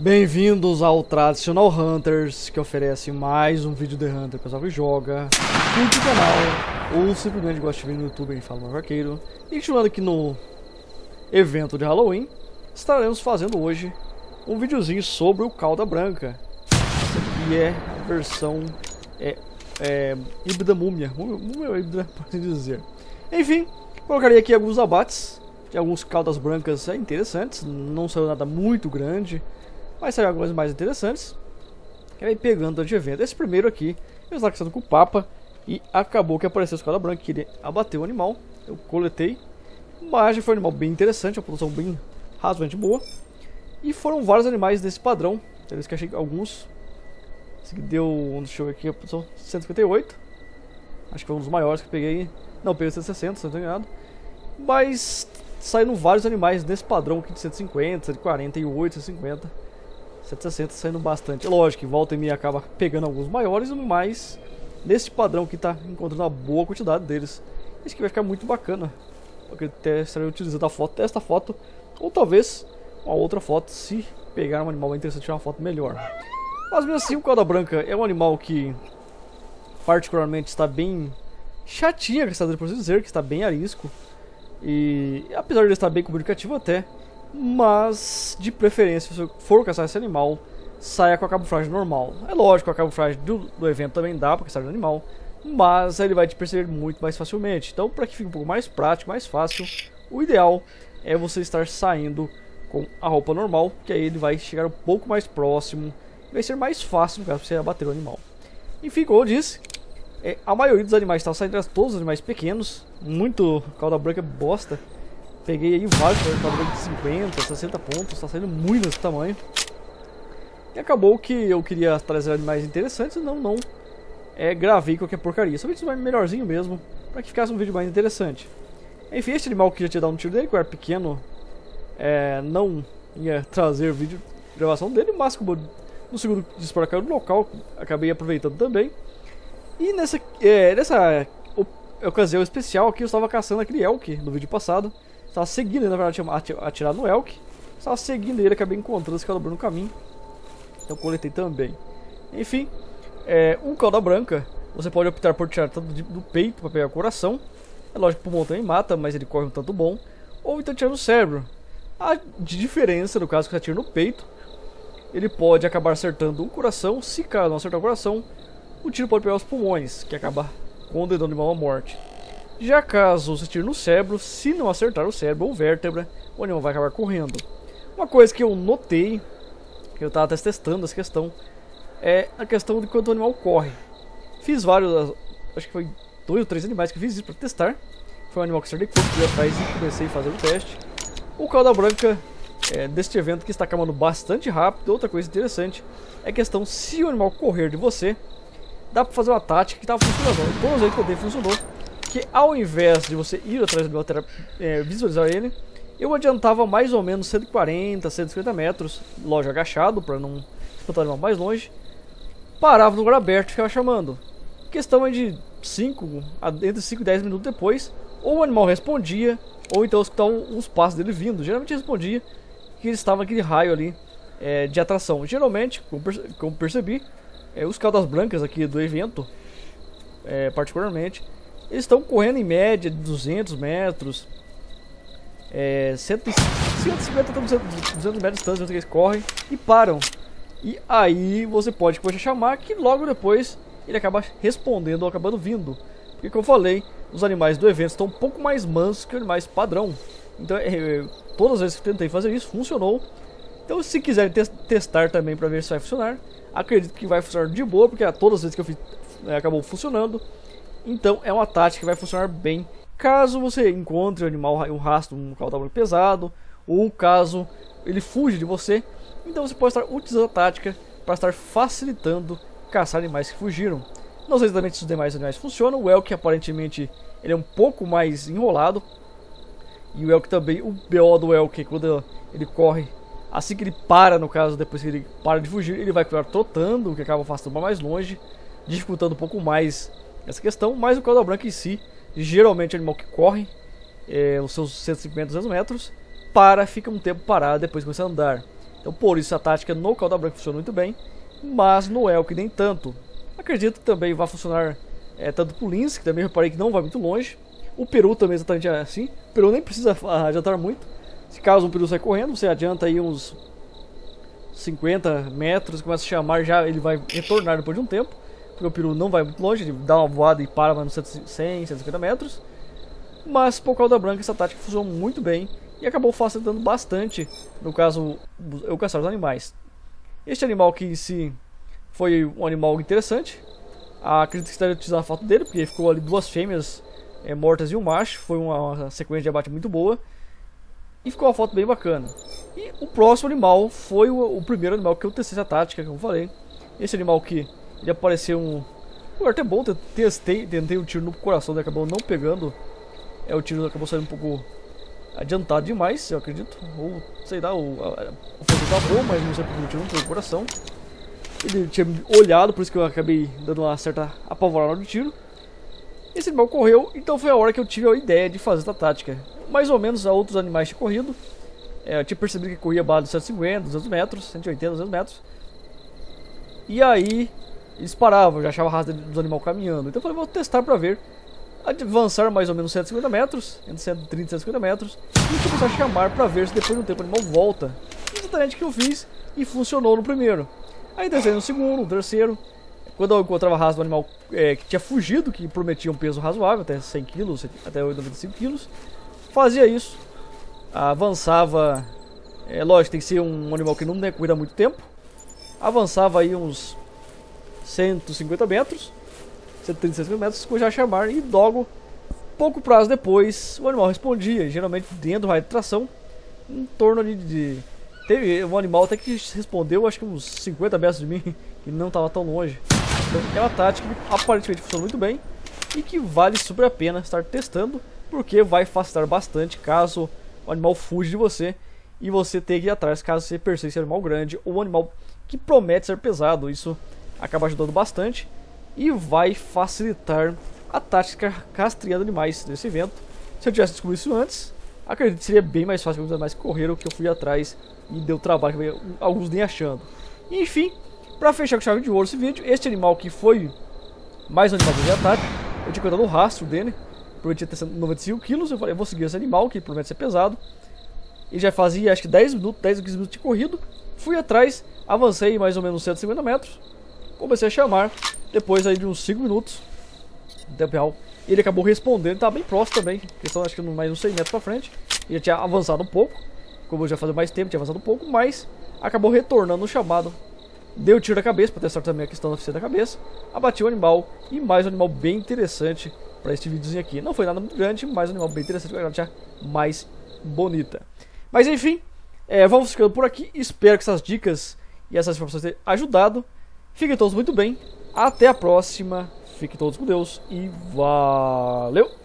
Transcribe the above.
Bem-vindos ao Traditional Hunters, que oferece mais um vídeo de Hunter, pessoal que joga, curte o canal, ou simplesmente gosta de ver no YouTube em Fala Arqueiro. E continuando aqui no evento de Halloween, estaremos fazendo hoje um videozinho sobre o Calda Branca. Aqui é a versão é, é, híbrida múmia, múmia híbrida, por assim dizer. Enfim, colocarei aqui alguns abates de alguns caldas brancas interessantes, não saiu nada muito grande, mas saiu algumas mais interessantes. Que aí pegando de evento. Esse primeiro aqui, eu estava conversando com o Papa e acabou que apareceu a escada branca, que ele abateu o animal. Eu coletei, mas foi um animal bem interessante, uma produção bem razoavelmente boa. E foram vários animais desse padrão. Eles que achei alguns. Esse aqui deu, deixa eu ver aqui, a produção 158. Acho que foi um dos maiores que peguei. Não, peguei 160, se não estou enganado. Mas saíram vários animais nesse padrão aqui de 150, 148, 150. 760 saindo bastante. Lógico que volta e meia acaba pegando alguns maiores, mas nesse padrão que está encontrando uma boa quantidade deles. Isso que vai ficar muito bacana. Porque estarei utilizando a foto desta foto, ou talvez uma outra foto, se pegar um animal interessante tirar uma foto melhor. Mas mesmo assim, o cauda branca é um animal que particularmente está bem chatinha, por assim dizer, que está bem arisco. E apesar de ele estar bem comunicativo até, mas de preferência, se for caçar esse animal, saia com a camuflagem normal. É lógico, a camuflagem do, do evento também dá para caçar o animal, mas ele vai te perceber muito mais facilmente. Então, para que fique um pouco mais prático, mais fácil, o ideal é você estar saindo com a roupa normal, que aí ele vai chegar um pouco mais próximo, vai ser mais fácil caso você abater o animal. Enfim, como eu disse, é, a maioria dos animais está saindo, todos os animais pequenos, muito cauda branca bosta. Peguei aí vários cauda branca de 50, 60 pontos, está saindo muito desse tamanho. E acabou que eu queria trazer animais interessantes não, não é, gravei qualquer porcaria. Só vídeo melhorzinho mesmo, para que ficasse um vídeo mais interessante. Enfim, este animal que já tinha dado um tiro dele, que era pequeno, é, não ia trazer vídeo de gravação dele, mas como no segundo disparo caiu no local, acabei aproveitando também. E nessa, é, nessa ocasião especial aqui, eu estava caçando aquele Elk no vídeo passado. Estava seguindo ele, na verdade, tinha no Elk. Estava seguindo ele, acabei encontrando esse calda no caminho. Então coletei também. Enfim, é, um calda branca, você pode optar por tirar tanto do peito para pegar o coração. É lógico que o pulmão também mata, mas ele corre um tanto bom. Ou então tirar no cérebro. A diferença, no caso que você atira no peito, ele pode acabar acertando o coração. Se caso não acertar o coração, o tiro pode pegar os pulmões, que acaba condenando o animal à morte. Já caso você tire no cérebro, se não acertar o cérebro ou vértebra, o animal vai acabar correndo. Uma coisa que eu notei, que eu estava testando essa questão, é a questão de quanto o animal corre. Fiz vários, acho que foi dois ou três animais que fiz isso para testar. Foi um animal que acertei corpo atrás e comecei a fazer o teste. O calda branca é, deste evento que está acabando bastante rápido. Outra coisa interessante é a questão se o animal correr de você, dá pra fazer uma tática que tava funcionando. Todos eles que eu dei funcionou. Que ao invés de você ir atrás do meu é, visualizar ele, eu adiantava mais ou menos 140, 150 metros, loja agachado, para não espantar animal mais longe. Parava no lugar aberto e ficava chamando. Questão é de 5, entre 5 e 10 minutos depois, ou o animal respondia, ou então escutava os passos dele vindo. Geralmente respondia que ele estava naquele raio ali é, de atração. Geralmente, como, perce como percebi, é, os caldas brancas aqui do evento, é, particularmente, eles estão correndo em média de 200 metros, é, 150 a 200 metros de distância que eles correm e param. E aí você pode começar chamar que logo depois ele acaba respondendo ou acabando vindo. Porque como eu falei, os animais do evento estão um pouco mais mansos que os animais padrão. Então é, todas as vezes que tentei fazer isso, funcionou. Então se quiserem te testar também para ver se vai funcionar, Acredito que vai funcionar de boa, porque todas as vezes que eu fiz é, acabou funcionando. Então é uma tática que vai funcionar bem caso você encontre um animal, um rastro, um caudável pesado, ou caso ele fuja de você. Então você pode estar utilizando a tática para estar facilitando caçar animais que fugiram. Não sei exatamente se os demais animais funcionam. O Elk aparentemente ele é um pouco mais enrolado. E o Elk também, o BO do Elk, quando ele corre Assim que ele para, no caso, depois que ele para de fugir, ele vai continuar trotando, o que acaba afastando mais longe, dificultando um pouco mais essa questão. Mas o cauda branca em si, geralmente é um animal que corre é, os seus 150, 200 metros, para, fica um tempo parado, depois começa a andar. Então por isso a tática no Calda Branca funciona muito bem, mas no Elk nem tanto. Acredito que também vai funcionar é, tanto pro Lins, que também reparei que não vai muito longe. O Peru também exatamente é assim. O Peru nem precisa adiantar muito. Se caso o Peru sai correndo, você adianta aí uns 50 metros, começa a chamar, já ele vai retornar depois de um tempo. Porque o Peru não vai muito longe, ele dá uma voada e para mais uns 100, 150 metros. Mas por causa da branca essa tática funcionou muito bem e acabou facilitando bastante, no caso, eu caçar os animais. Este animal que se foi um animal interessante, acredito que estaria utilizando a foto dele, porque ficou ali duas fêmeas é, mortas e um macho, foi uma, uma sequência de abate muito boa. E ficou uma foto bem bacana. E o próximo animal foi o, o primeiro animal que eu testei essa tática, que eu falei. Esse animal que ele apareceu um... Um até bom, testei, tentei um tiro no coração, ele acabou não pegando. É, o tiro acabou saindo um pouco adiantado demais, eu acredito. Ou, sei lá, o, o fogo tá bom, mas não sei porque o tiro não pegou o coração. Ele tinha olhado, por isso que eu acabei dando uma certa apavorada no tiro. Esse animal correu, então foi a hora que eu tive a ideia de fazer essa tática. Mais ou menos a outros animais tinham corrido. É, eu tinha percebido que corria bala de 150, 200 metros, 180, 200 metros. E aí, eles paravam, já achava a raça dos animais caminhando. Então eu falei, vou testar pra ver. Avançar mais ou menos 150 metros, entre 130 e 150 metros. E começar a chamar pra ver se depois de um tempo o animal volta. Exatamente o que eu fiz e funcionou no primeiro. Aí testei no segundo, no terceiro. Quando eu encontrava a raça do animal é, que tinha fugido, que prometia um peso razoável, até 100 kg, até 95 kg, fazia isso. Avançava, é lógico, tem que ser um animal que não né, cuida muito tempo. Avançava aí uns 150 metros, 130, 150 metros, já chamar e logo, pouco prazo depois, o animal respondia, geralmente dentro do raio de tração, em torno ali de Teve um animal até que respondeu, acho que uns 50 metros de mim, e não estava tão longe. Então, é uma tática que aparentemente funciona muito bem e que vale super a pena estar testando, porque vai facilitar bastante caso o animal fuja de você e você tenha que ir atrás caso você perceba esse animal grande ou um animal que promete ser pesado. Isso acaba ajudando bastante e vai facilitar a tática rastreando animais desse evento. Se eu tivesse descobrido isso antes, acredito que seria bem mais fácil os animais correram que eu fui atrás e deu trabalho, alguns nem achando. Enfim, para fechar com chave de ouro esse vídeo, este animal que foi mais um animal de ataque, eu tinha contado o rastro dele, prometia ter 95 quilos, eu falei, eu vou seguir esse animal que promete ser pesado. Ele já fazia acho que 10 minutos, 10 ou 15 minutos de corrido, fui atrás, avancei mais ou menos 150 metros, comecei a chamar, depois aí de uns 5 minutos, tempo real, ele acabou respondendo, estava bem próximo também, questão acho que mais uns 100 metros para frente, já tinha avançado um pouco, como eu já fazia mais tempo, tinha avançado um pouco, mas acabou retornando o chamado. Deu tiro na cabeça, para testar também a questão da oficina da cabeça. Abati o animal e mais um animal bem interessante para este videozinho aqui. Não foi nada muito grande, mas um animal bem interessante para deixar mais bonita. Mas enfim, é, vamos ficando por aqui. Espero que essas dicas e essas informações tenham ajudado. Fiquem todos muito bem. Até a próxima. Fiquem todos com Deus e valeu!